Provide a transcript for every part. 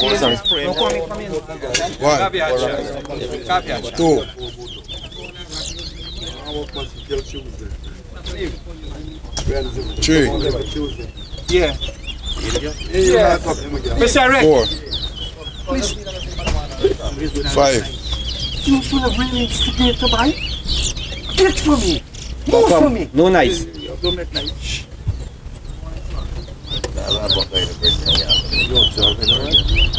Bonzão. Não come, come. Bora. Caveate, Caveate. Tô. Yeah. Yeah. Mr. Rick. Four. Please. Five. You should really instigated to buy. Get for me. Move for me. No nice. Don't make nice.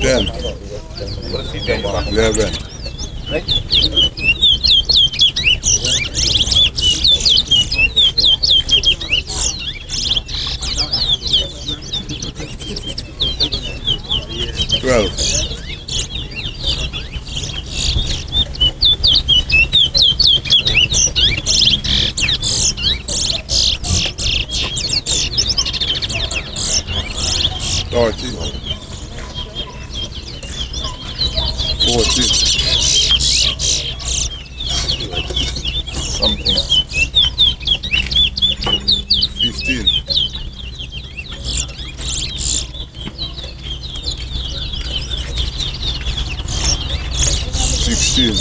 10. 11. 12. 13. Вот, Something. 15. Sixteen.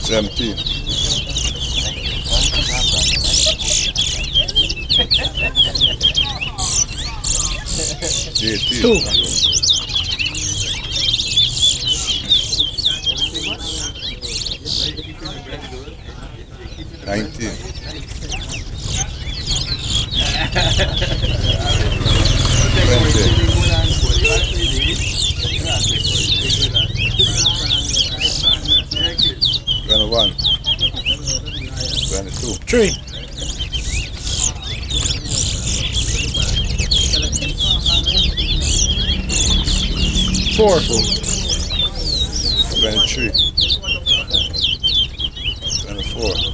Seventeen. Eighteen, nineteen, twenty, twenty-one, twenty-two, Three. Four. 23. 24.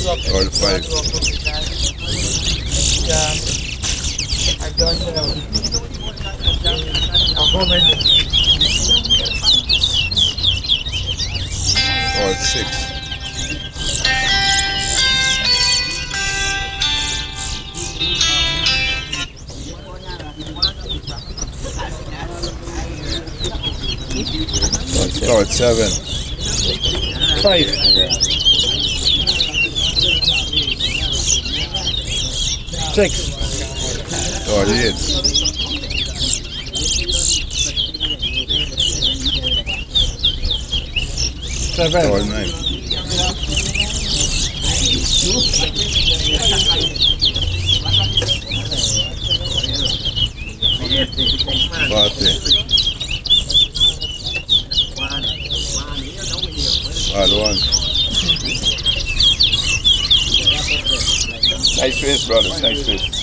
Some stuff with that, the money. Thirty-one, thirty-two. Thirty-three, thirty-four, thirty-five, thirty-six, thirty-seven, Five. Six. thirty-eight, Seven. Forty-one, Nice fish, brothers. Nice fish.